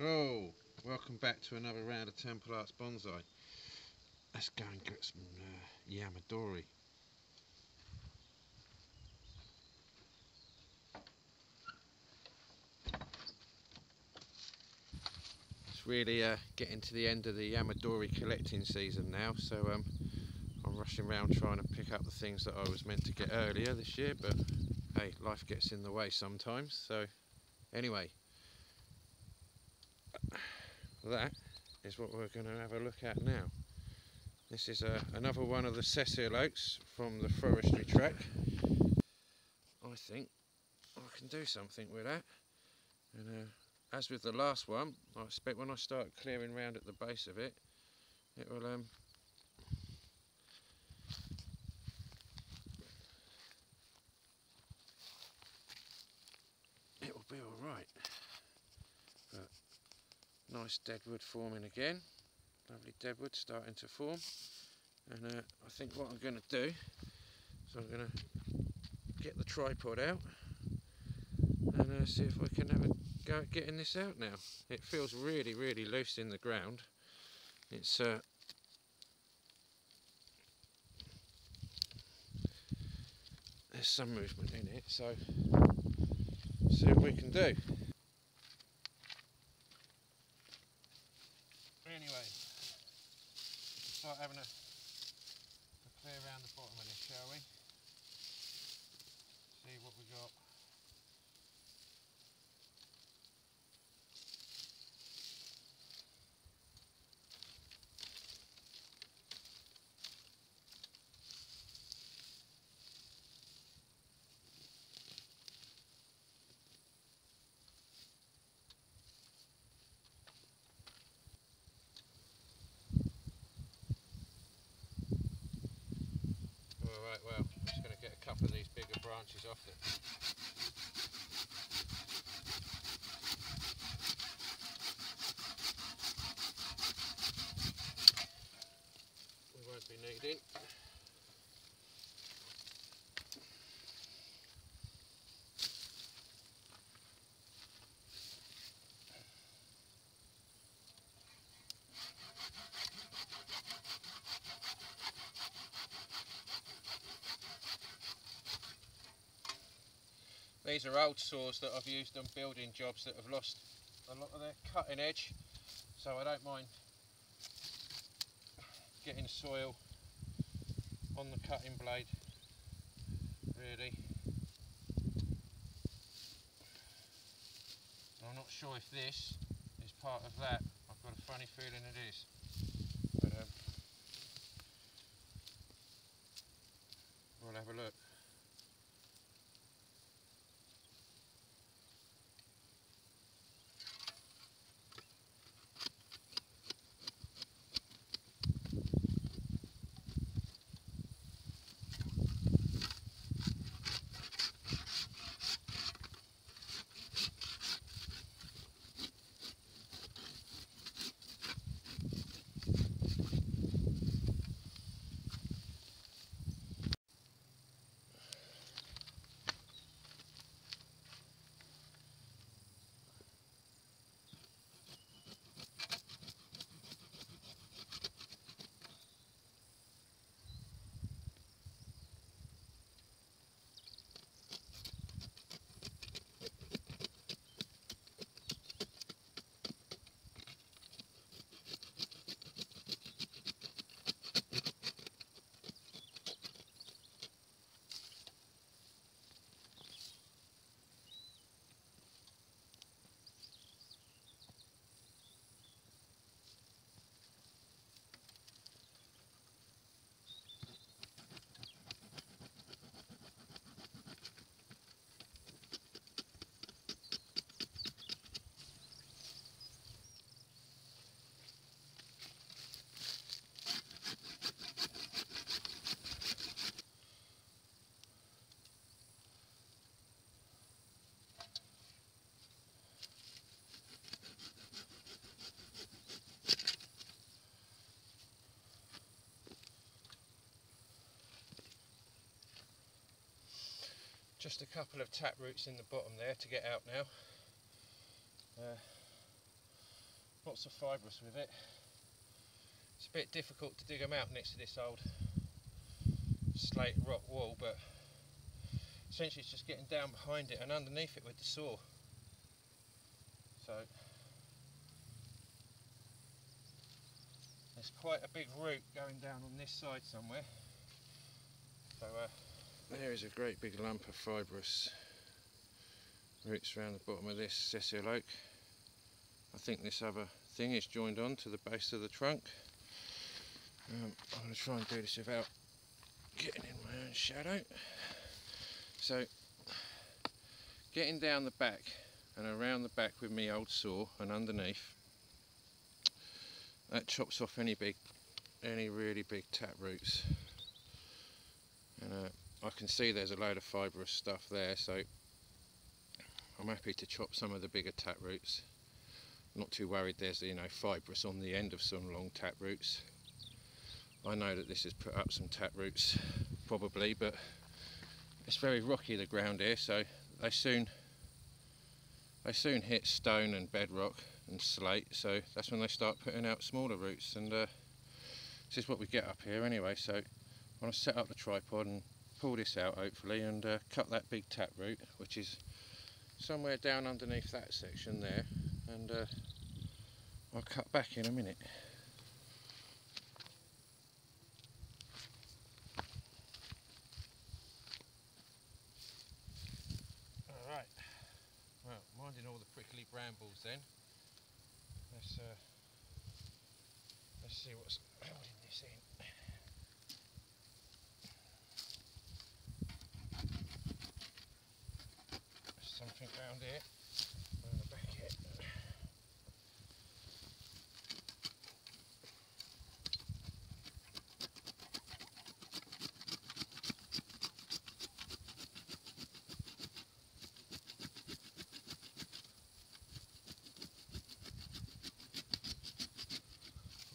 Oh, welcome back to another round of Temple Arts Bonsai. Let's go and get some uh, Yamadori. It's really uh, getting to the end of the Yamadori collecting season now, so um, I'm rushing around trying to pick up the things that I was meant to get earlier this year, but hey, life gets in the way sometimes. So, anyway, that is what we're going to have a look at now. This is uh, another one of the sessile oaks from the forestry track. I think I can do something with that. And uh, as with the last one, I expect when I start clearing round at the base of it, it will um, it will be all right. Nice deadwood forming again. Lovely deadwood starting to form. And uh, I think what I'm going to do is I'm going to get the tripod out and uh, see if I can have a go at getting this out now. It feels really, really loose in the ground. It's uh, there's some movement in it, so see what we can do. start having a, clear around the bottom of this, shall we? See what we got. Alright, well, I'm just going to get a couple of these bigger branches off it. We won't be needing. These are old saws that I've used on building jobs that have lost a lot of their cutting edge. So I don't mind getting soil on the cutting blade really. I'm not sure if this is part of that. I've got a funny feeling it is. But um, we'll have a look just a couple of tap roots in the bottom there to get out now. Uh, lots of fibrous with it. It's a bit difficult to dig them out next to this old slate rock wall, but essentially it's just getting down behind it and underneath it with the saw. So there's quite a big root going down on this side somewhere. So uh, there is a great big lump of fibrous roots around the bottom of this sessile oak. I think this other thing is joined on to the base of the trunk. Um, I'm going to try and do this without getting in my own shadow. So, getting down the back and around the back with me old saw and underneath, that chops off any big, any really big tap roots. And uh, I can see there's a load of fibrous stuff there, so I'm happy to chop some of the bigger tap roots. Not too worried there's you know fibrous on the end of some long tap roots. I know that this has put up some tap roots probably but it's very rocky the ground here so they soon they soon hit stone and bedrock and slate so that's when they start putting out smaller roots and uh, this is what we get up here anyway so I want to set up the tripod and pull this out hopefully and uh, cut that big tap root which is somewhere down underneath that section there and uh, I'll cut back in a minute. Alright, well minding all the prickly brambles then, let's, uh, let's see what's holding this in. something around uh, back here.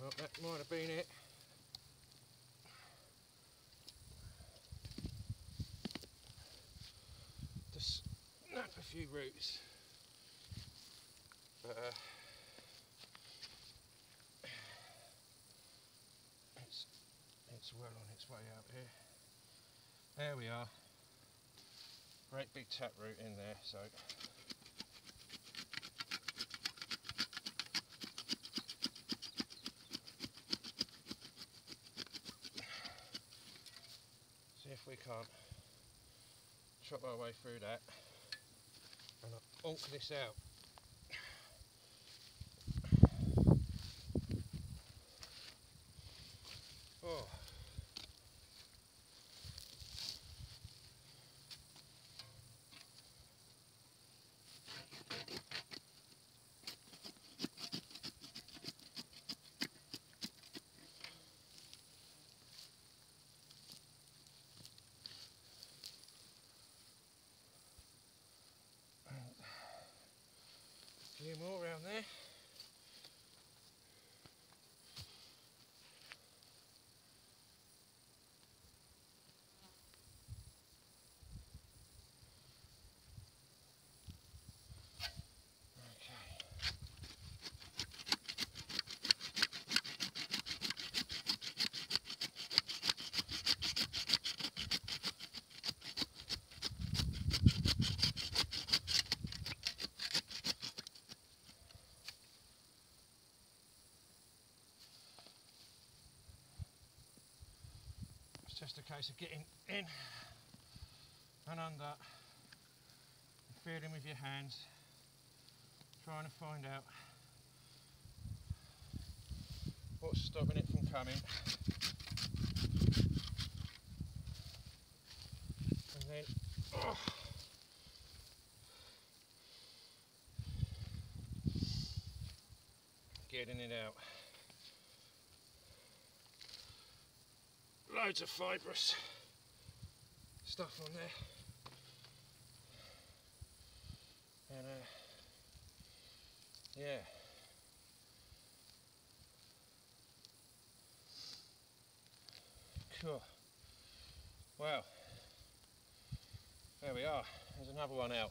Well, that might have been it. Just snap a few roots. Uh, it's it's well on its way out here. There we are. Great big tap root in there, so see if we can't chop our way through that and I'll onk this out. Oh. few more around there. Okay. It's just a case of getting in feeling with your hands, trying to find out what's stopping it from coming. And then oh, getting it out. loads of fibrous stuff on there. Yeah. Cool. Well, There we are. There's another one out.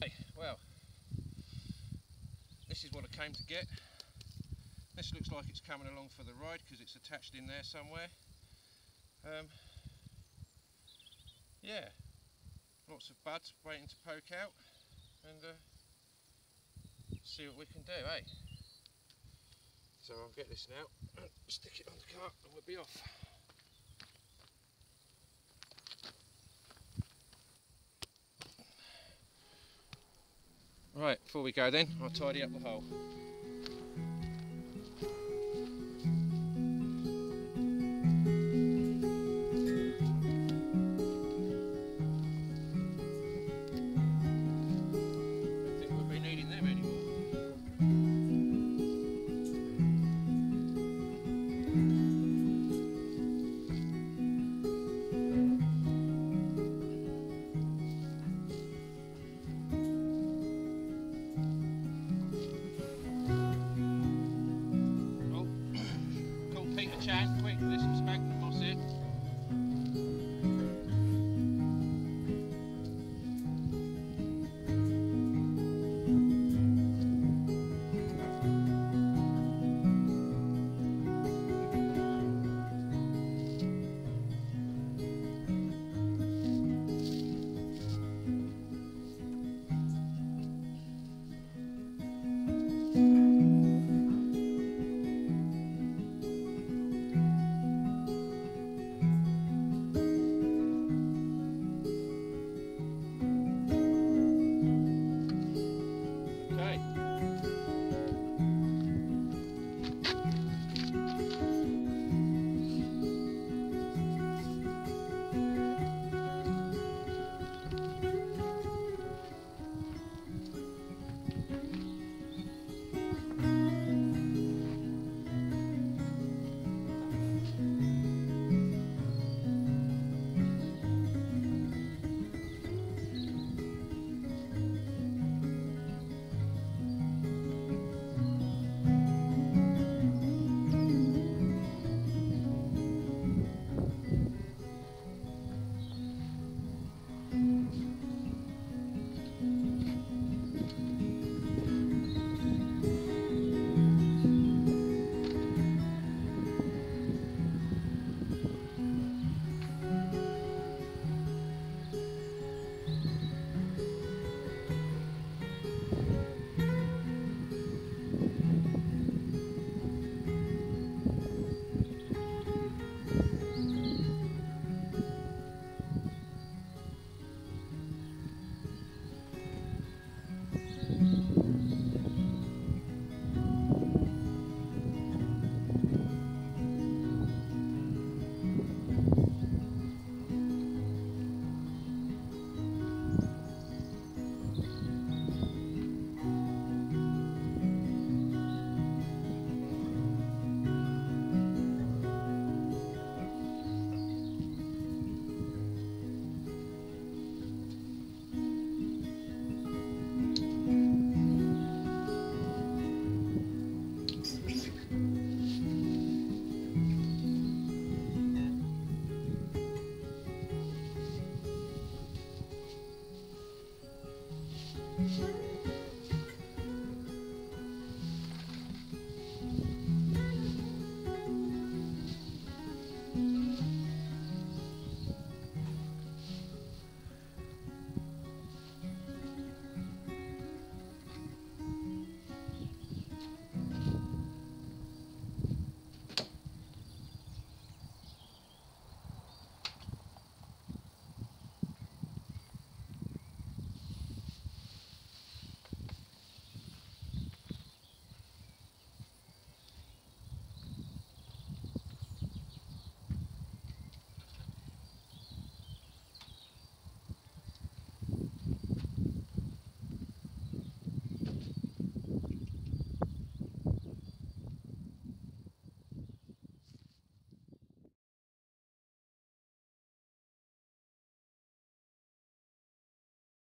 Hey, well, this is what I came to get. This looks like it's coming along for the ride because it's attached in there somewhere. Um, yeah, lots of buds waiting to poke out and uh, see what we can do, eh? So I'll get this now, stick it on the cart and we'll be off. Right, before we go then, I'll tidy up the hole.